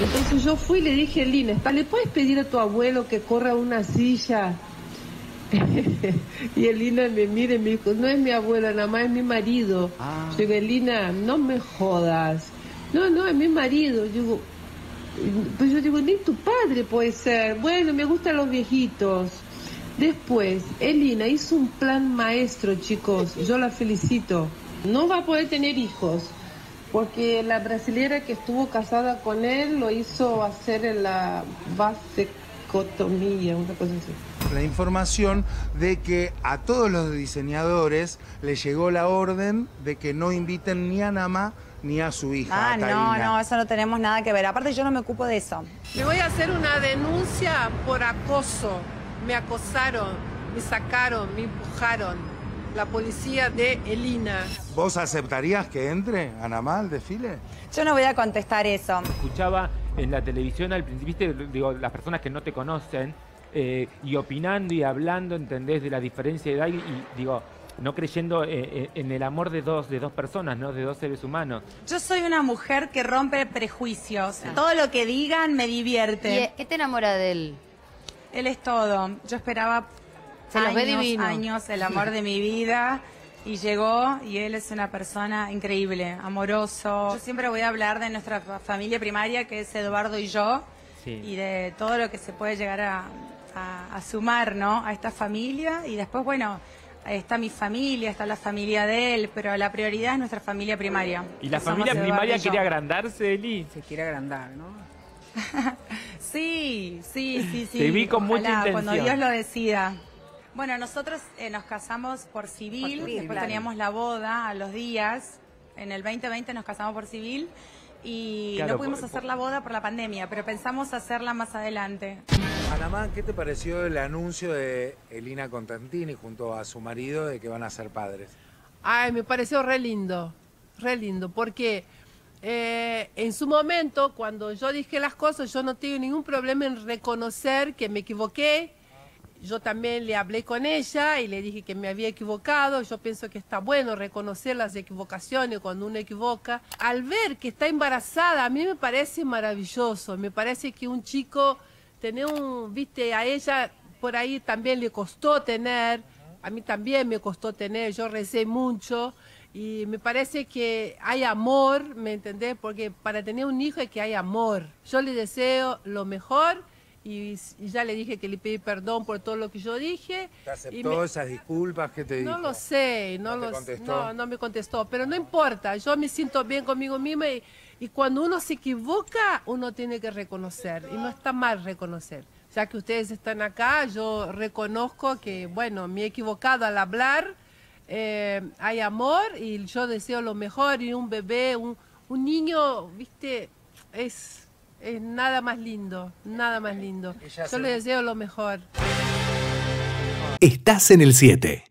Entonces yo fui y le dije, Lina, ¿le puedes pedir a tu abuelo que corra una silla? y Elina me mira y me dijo, no es mi abuelo, nada más es mi marido. Ah. Yo digo, Elina, no me jodas. No, no, es mi marido. Yo digo, pues yo digo, ni tu padre puede ser. Bueno, me gustan los viejitos. Después, Elina hizo un plan maestro, chicos. Yo la felicito. No va a poder tener hijos, porque la brasilera que estuvo casada con él lo hizo hacer en la vasectomía, una cosa así. La información de que a todos los diseñadores les llegó la orden de que no inviten ni a Nama ni a su hija. Ah, no, no, eso no tenemos nada que ver. Aparte yo no me ocupo de eso. Le voy a hacer una denuncia por acoso. Me acosaron, me sacaron, me empujaron. La policía de Elina. ¿Vos aceptarías que entre Anamá al desfile? Yo no voy a contestar eso. escuchaba en la televisión al principio, viste, digo, las personas que no te conocen, eh, y opinando y hablando, ¿entendés? De la diferencia de edad y, y, digo, no creyendo eh, eh, en el amor de dos, de dos personas, ¿no? De dos seres humanos. Yo soy una mujer que rompe prejuicios. Todo lo que digan me ¿Y divierte. qué te enamora de él? Él es todo. Yo esperaba Se los ve años, divino. años el amor de mi vida y llegó y él es una persona increíble, amoroso. Yo siempre voy a hablar de nuestra fa- familia primaria que es Eduardo y yo Sí. y de todo lo que se puede llegar a, a- a sumar, ¿no? A esta familia y después, bueno, está mi familia, está la familia de él, pero la prioridad es nuestra familia primaria. ¿Y la familia Eduardo primaria quiere agrandarse, Eli? Se quiere agrandar, ¿no? Sí, sí, sí, sí. Te vi con mucha Ojalá, Cuando intención. Dios lo decida. Bueno, nosotros eh, nos casamos por civil, Por civil, después claro. teníamos la boda a los días. En el 2020 nos casamos por civil y Claro, no pudimos por- hacer la boda por la pandemia, pero pensamos hacerla más adelante. Anamá, ¿qué te pareció el anuncio de Elina Constantini junto a su marido de que van a ser padres? Ay, me pareció re lindo, re lindo, porque eh, en su momento, cuando yo dije las cosas, yo no tengo ningún problema en reconocer que me equivoqué. Yo también le hablé con ella y le dije que me había equivocado. Yo pienso que está bueno reconocer las equivocaciones cuando uno equivoca. Al ver que está embarazada, a mí me parece maravilloso. Me parece que un chico, tener un, viste, a ella por ahí también le costó tener. A mí también me costó tener, yo recé mucho y me parece que hay amor, ¿me entendés? Porque para tener un hijo es que hay amor. Yo le deseo lo mejor y, y ya le dije que le pedí perdón por todo lo que yo dije. ¿Te y aceptó me- esas disculpas? ¿Qué te dijo? no lo sé, no, ¿No lo? No, no me contestó, pero no importa, yo me siento bien conmigo misma y, y cuando uno se equivoca, uno tiene que reconocer y no está mal reconocer. Ya que ustedes están acá, yo reconozco que, bueno, me he equivocado al hablar, eh, hay amor y yo deseo lo mejor y un bebé, un, un niño, viste, es, es nada más lindo, nada más lindo. Yo le deseo lo mejor. Estás en el 7.